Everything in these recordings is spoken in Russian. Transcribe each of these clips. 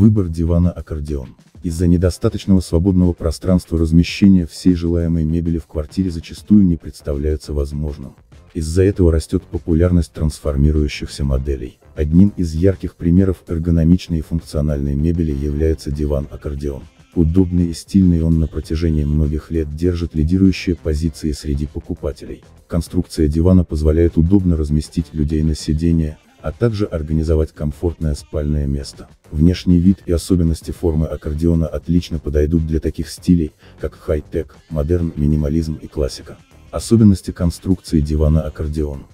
Выбор дивана аккордеон. Из-за недостаточного свободного пространства размещения всей желаемой мебели в квартире зачастую не представляется возможным. Из-за этого растет популярность трансформирующихся моделей. Одним из ярких примеров эргономичной и функциональной мебели является диван-аккордеон. Удобный и стильный он на протяжении многих лет держит лидирующие позиции среди покупателей. Конструкция дивана позволяет удобно разместить людей на сиденье, а также организовать комфортное спальное место. Внешний вид и особенности формы аккордеона отлично подойдут для таких стилей, как хай-тек, модерн, минимализм и классика. Особенности конструкции дивана-аккордеон.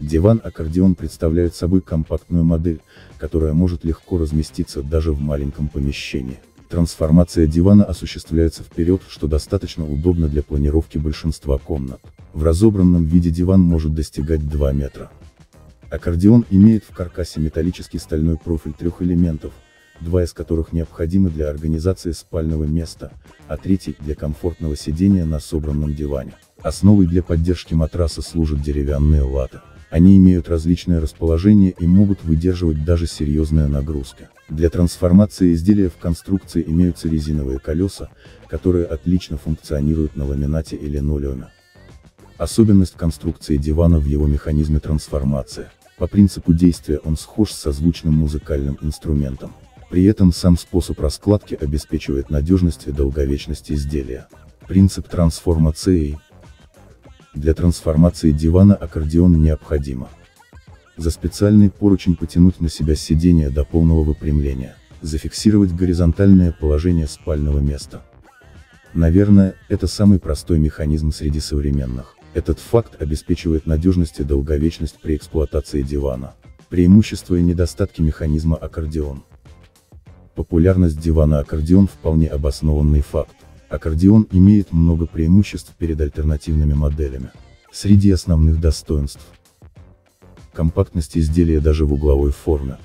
Диван-аккордеон представляет собой компактную модель, которая может легко разместиться даже в маленьком помещении. Трансформация дивана осуществляется вперед, что достаточно удобно для планировки большинства комнат. В разобранном виде диван может достигать 2 метра. Аккордеон имеет в каркасе металлический стальной профиль трех элементов, два из которых необходимы для организации спального места, а третий для комфортного сидения на собранном диване. Основой для поддержки матраса служат деревянные латы. Они имеют различное расположение и могут выдерживать даже серьезные нагрузки. Для трансформации изделия в конструкции имеются резиновые колеса, которые отлично функционируют на ламинате или линолеуме. Особенность конструкции дивана в его механизме трансформации. По принципу действия он схож с созвучным музыкальным инструментом. При этом сам способ раскладки обеспечивает надежность и долговечность изделия. Принцип трансформации. Для трансформации дивана аккордеон необходимо. За специальный поручень потянуть на себя сиденье до полного выпрямления. Зафиксировать горизонтальное положение спального места. Наверное, это самый простой механизм среди современных. Этот факт обеспечивает надежность и долговечность при эксплуатации дивана. Преимущества и недостатки механизма аккордеон. Популярность дивана аккордеон вполне обоснованный факт. Аккордеон имеет много преимуществ перед альтернативными моделями. Среди основных достоинств. Компактность изделия даже в угловой форме.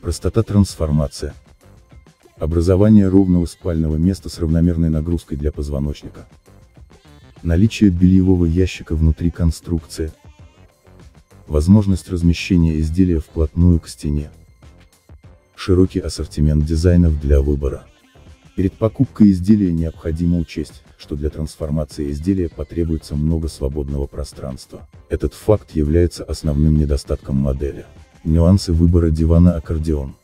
Простота трансформации. Образование ровного спального места с равномерной нагрузкой для позвоночника. Наличие бельевого ящика внутри конструкции. Возможность размещения изделия вплотную к стене. Широкий ассортимент дизайнов для выбора. Перед покупкой изделия необходимо учесть, что для трансформации изделия потребуется много свободного пространства. Этот факт является основным недостатком модели. Нюансы выбора дивана аккордеон.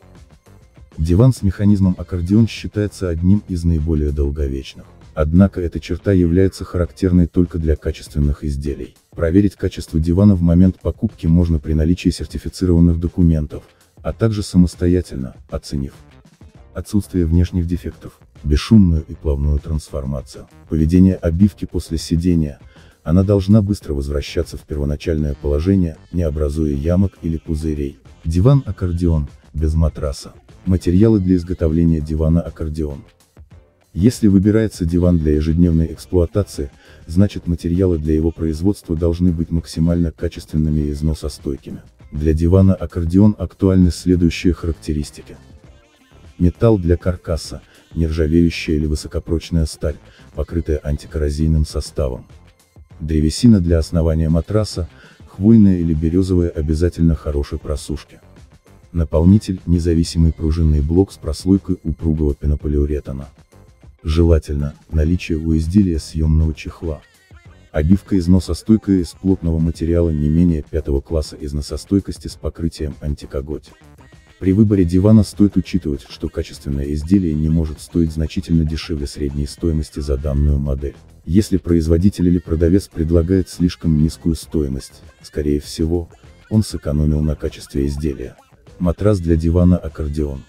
Диван с механизмом аккордеон считается одним из наиболее долговечных. Однако эта черта является характерной только для качественных изделий. Проверить качество дивана в момент покупки можно при наличии сертифицированных документов, а также самостоятельно, оценив отсутствие внешних дефектов, бесшумную и плавную трансформацию, поведение обивки после сидения, она должна быстро возвращаться в первоначальное положение, не образуя ямок или пузырей. Диван-аккордеон, без матраса. Материалы для изготовления дивана-аккордеон. Если выбирается диван для ежедневной эксплуатации, значит материалы для его производства должны быть максимально качественными и износостойкими. Для дивана аккордеон актуальны следующие характеристики. Металл для каркаса, нержавеющая или высокопрочная сталь, покрытая антикоррозийным составом. Древесина для основания матраса, хвойная или березовая обязательно хорошей просушки. Наполнитель – независимый пружинный блок с прослойкой упругого пенополиуретана. Желательно, наличие у изделия съемного чехла. Обивка износостойкая из плотного материала не менее пятого класса износостойкости с покрытием антикоготь. При выборе дивана стоит учитывать, что качественное изделие не может стоить значительно дешевле средней стоимости за данную модель. Если производитель или продавец предлагает слишком низкую стоимость, скорее всего, он сэкономил на качестве изделия. Матрас для дивана аккордеон.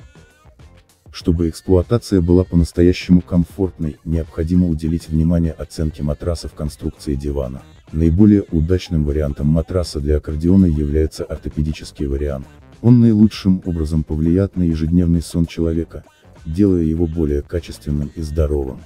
Чтобы эксплуатация была по-настоящему комфортной, необходимо уделить внимание оценке матраса в конструкции дивана. Наиболее удачным вариантом матраса для аккордеона является ортопедический вариант. Он наилучшим образом повлияет на ежедневный сон человека, делая его более качественным и здоровым.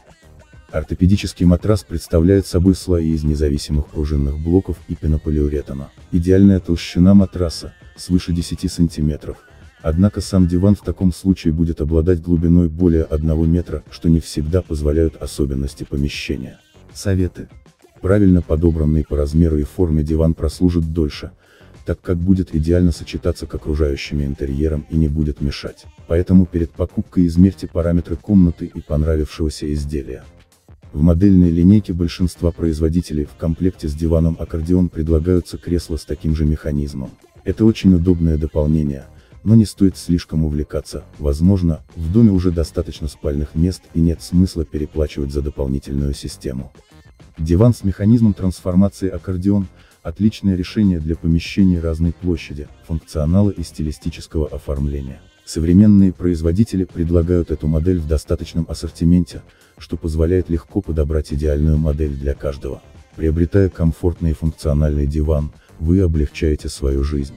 Ортопедический матрас представляет собой слои из независимых пружинных блоков и пенополиуретана. Идеальная толщина матраса, свыше 10 сантиметров, Однако сам диван в таком случае будет обладать глубиной более 1 метра, что не всегда позволяют особенности помещения. Советы. Правильно подобранный по размеру и форме диван прослужит дольше, так как будет идеально сочетаться к окружающим интерьерам и не будет мешать. Поэтому перед покупкой измерьте параметры комнаты и понравившегося изделия. В модельной линейке большинства производителей в комплекте с диваном аккордеон предлагаются кресла с таким же механизмом. Это очень удобное дополнение, но не стоит слишком увлекаться, возможно, в доме уже достаточно спальных мест и нет смысла переплачивать за дополнительную систему. Диван с механизмом трансформации аккордеон – отличное решение для помещений разной площади, функционала и стилистического оформления. Современные производители предлагают эту модель в достаточном ассортименте, что позволяет легко подобрать идеальную модель для каждого. Приобретая комфортный и функциональный диван, вы облегчаете свою жизнь.